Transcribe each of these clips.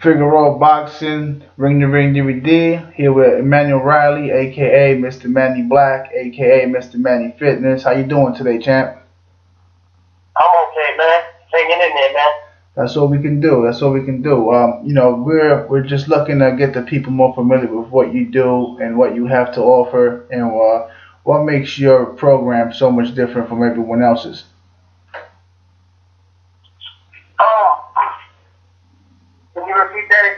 Figueroa Boxing, Ring2Ring DVD. Here with Emmanuel Riley, aka Mr. Manny Black, aka Mr. Manny Fitness. How you doing today, champ? I'm okay, man. Hanging in there, man. That's all we can do. That's all we can do. Um, you know, we're we're just looking to get the people more familiar with what you do and what you have to offer, and uh, what makes your program so much different from everyone else's. Um, can you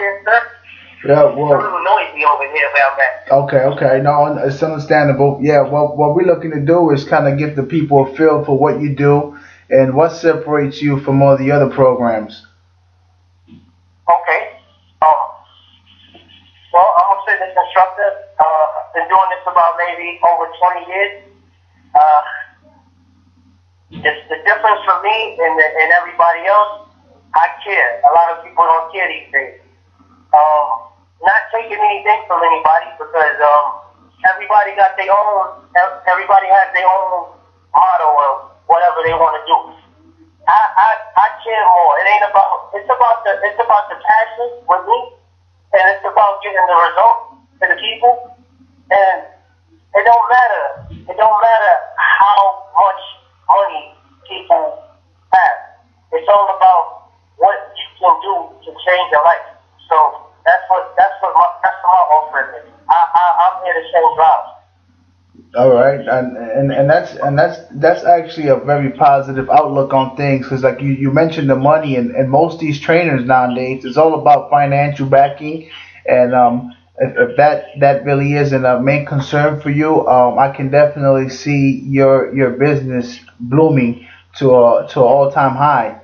repeat that sir? Yeah, It's a little noisy over here where I'm at. okay, okay, no, it's understandable. Yeah, well, what we're looking to do is kind of give the people a feel for what you do and what separates you from all the other programs. Okay. Um, well, I'm a fitness instructor. Uh, I've been doing this about maybe over 20 years. Uh, it's the difference for me and, the, and everybody else, I care. A lot of people don't care these days. Um, not taking anything from anybody because um, everybody got their own, everybody has their own motto of whatever they want to do. I, I, I care more. It ain't about, it's about the, it's about the passion with me and it's about getting the result to the people. And it don't matter. It don't matter how much money people have. It's all about what you can do to change your life. So that's what that's what my that's what my offering. I, I I'm here to change lives. All right, and, and and that's and that's that's actually a very positive outlook on things because, like you, you mentioned, the money and, and most these trainers nowadays it's all about financial backing, and um, if, if that that really isn't a main concern for you, um, I can definitely see your your business blooming to a to an all time high.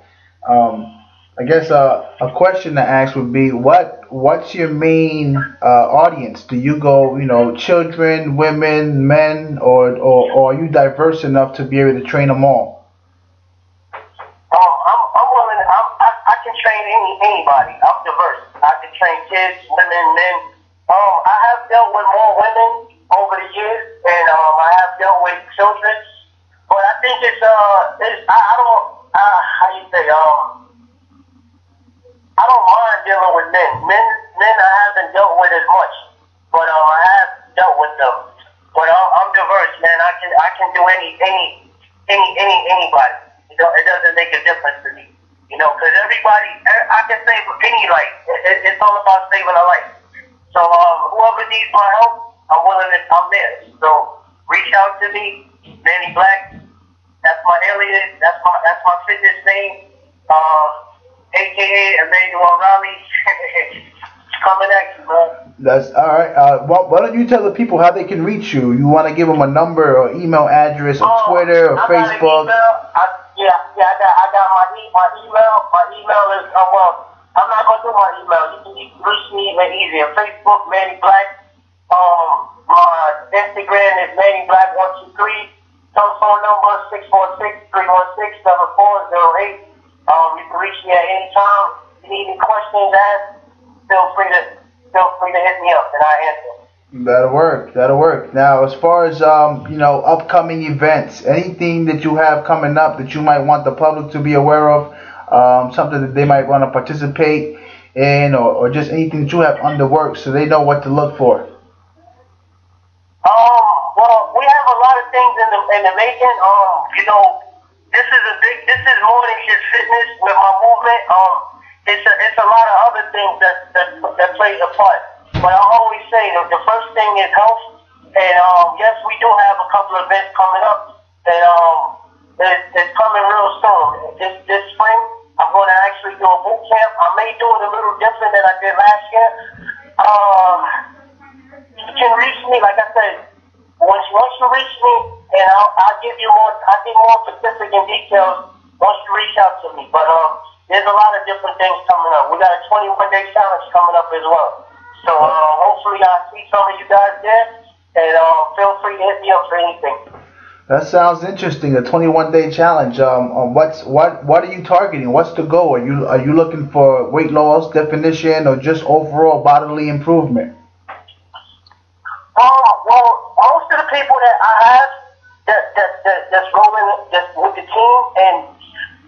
Um, I guess uh, a question to ask would be what what's your main uh, audience? Do you go, you know, children, women, men, or, or, or are you diverse enough to be able to train them all? Um, I'm willing. I can train any anybody. I'm diverse. I can train kids, women, men. Um, I have dealt with more women over the years, and um, I have dealt with children. But I think it's uh, it's I, I don't uh, how you say um. I don't mind dealing with men. Men, men I haven't dealt with as much, but um, I have dealt with them. But I'm, I'm diverse, man. I can I can do any any any any anybody. You know, it doesn't make a difference to me. You know, because everybody, I can save any life. It, it, it's all about saving a life. So um, whoever needs my help, I'm willing to. I'm there. So reach out to me, Manny Black. That's my alias. That's my that's my fitness name. Uh, aka Emmanuel Raleigh. Coming at you, man. That's all right. Uh, why, why don't you tell the people how they can reach you? You want to give them a number or email address or Oh, Twitter or I Facebook? email. I, yeah, yeah, I got, I got my, e- my email. My email is, uh, well, I'm not going to do my email. You can, you can reach me even easier. Facebook, Manny Black. Um, my Instagram is Manny Black123. Telephone number 646-316-7408. Um, you can reach me at any time. If you need any questions asked, feel free to, feel free to hit me up and I answer. That'll work. That'll work. Now, as far as um, you know, upcoming events, anything that you have coming up that you might want the public to be aware of, um, something that they might want to participate in, or, or just anything that you have under work, so they know what to look for. Um, well, we have a lot of things in the in the making. Um, you know, this is a big. This is more than just fitness with my movement. Um, it's a it's a lot of other things that that that plays a part. But I always say that the first thing is health. And um, yes, we do have a couple of events coming up. And um, it, it's coming real soon. This this spring, I'm going to actually do a boot camp. I may do it a little different than I did last year. Uh, you can reach me, like I said, once once you reach me, and I'll, I'll give you more, I'll give more specific and details once you reach out to me. But um, there's a lot of different things coming up. We got a 21 day challenge coming up as well. So uh, hopefully I'll see some of you guys there, and uh, feel free to hit me up for anything. That sounds interesting. A 21 day challenge. Um, um, what's what what are you targeting? What's the goal? Are you are you looking for weight loss, definition, or just overall bodily improvement? Um, people that I have that, that, that that's rolling that's with the team, and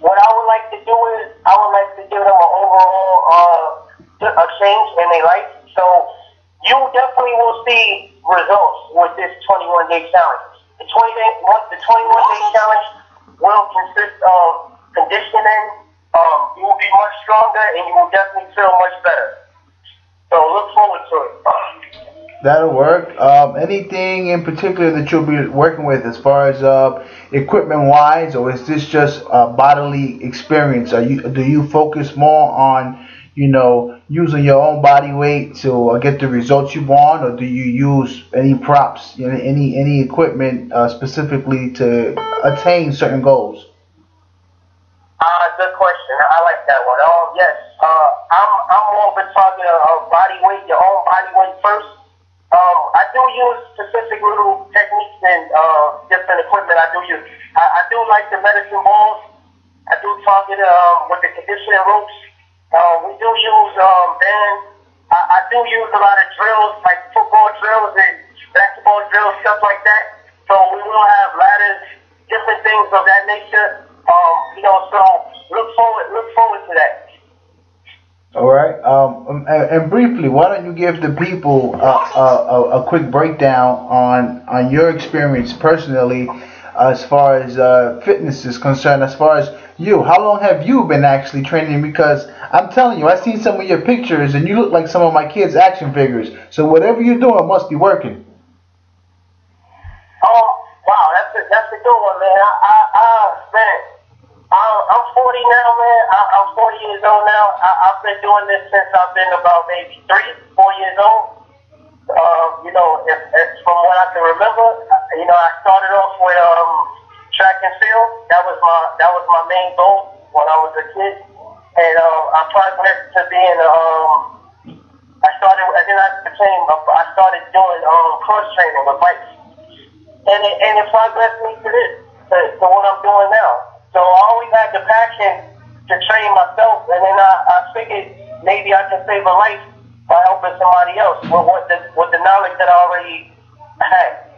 what I would like to do is I would like to give them an overall uh, a change in their life. So you definitely will see results with this 21 day challenge. The 21 the 21 day challenge will consist of conditioning. Um, you will be much stronger, and you will definitely feel much better. So look That'll work. Um, anything in particular that you'll be working with as far as uh, equipment wise, or is this just a bodily experience? Are you do you focus more on you know using your own body weight to uh, get the results you want, or do you use any props, you know, any any equipment uh, specifically to attain certain goals? Uh, good question. I like that one. Um, yes. Uh, I'm I'm more of a target of body weight, your own body weight first. Um, I do use specific little techniques and uh, different equipment. I do use. I, I do like the medicine balls. I do target um, with the conditioning ropes. Uh, we do use um, bands. I, I do use a lot of drills, like football drills and basketball drills, stuff like that. So we will have ladders, different things of that nature. Um, you know, so look forward, look forward to that. All right. Um, and, and, briefly, why don't you give the people a, a, a, quick breakdown on on your experience personally, as far as uh, fitness is concerned, as far as you, how long have you been actually training? Because I'm telling you, I've seen some of your pictures, and you look like some of my kids' action figures. So whatever you're doing must be working. Oh wow, that's a, that's a good one, man. I, I, I man 40 now, man. I, I'm 40 years old now. I, I've been doing this since I've been about maybe three, four years old. Uh, you know, if, if from what I can remember, you know, I started off with um, track and field. That was my that was my main goal when I was a kid, and um, I progressed to being um, I started and then I became I started doing um, cross training with bikes, and it, and it progressed me to this to, to what I'm doing now. So I always had the passion to train myself, and then I, I figured maybe I can save a life by helping somebody else with what the, with the knowledge that I already had.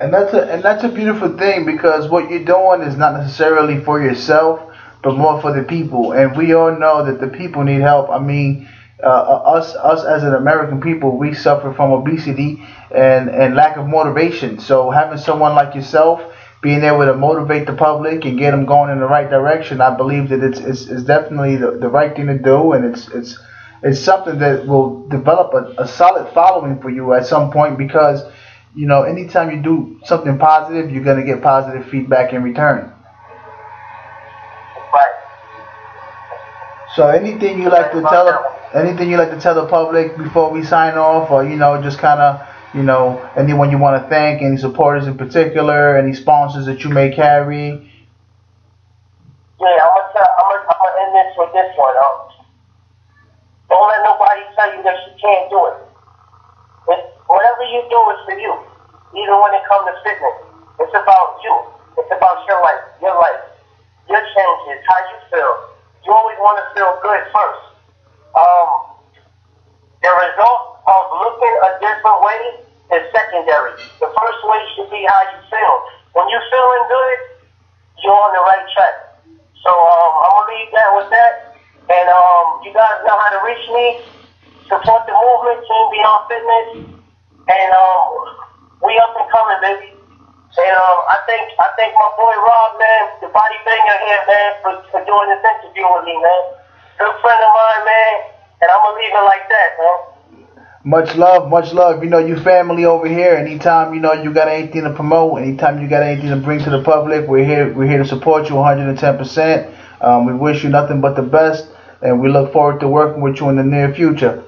And that's a and that's a beautiful thing because what you're doing is not necessarily for yourself, but more for the people. And we all know that the people need help. I mean, uh, us us as an American people, we suffer from obesity and and lack of motivation. So having someone like yourself being able to motivate the public and get them going in the right direction, I believe that it's it's, it's definitely the, the right thing to do, and it's it's it's something that will develop a, a solid following for you at some point because you know anytime you do something positive, you're gonna get positive feedback in return. Right. So anything you like to tell anything you like to tell the public before we sign off, or you know just kind of you know, anyone you want to thank, any supporters in particular, any sponsors that you may carry? Yeah, I'm gonna, tell, I'm gonna, I'm gonna end this with this one. Um, don't let nobody tell you that you can't do it. It's, whatever you do is for you. Even when it comes to fitness, it's about you. It's about your life, your life, your changes, how you feel. You always want to feel good first. Um, the result of looking a different way is secondary. The first way should be how you feel. When you're feeling good, you're on the right track. So um, I'm gonna leave that with that. And um, you guys know how to reach me. Support the movement, Team Beyond Fitness, and um, we up and coming, baby. And um, I think I thank my boy Rob, man, the body banger here, man, for, for doing this interview with me, man. Good friend of mine, man. And I'm gonna leave it like that, man. Much love, much love. You know, you family over here. Anytime you know you got anything to promote, anytime you got anything to bring to the public, we're here. We're here to support you 110 percent. Um, we wish you nothing but the best, and we look forward to working with you in the near future.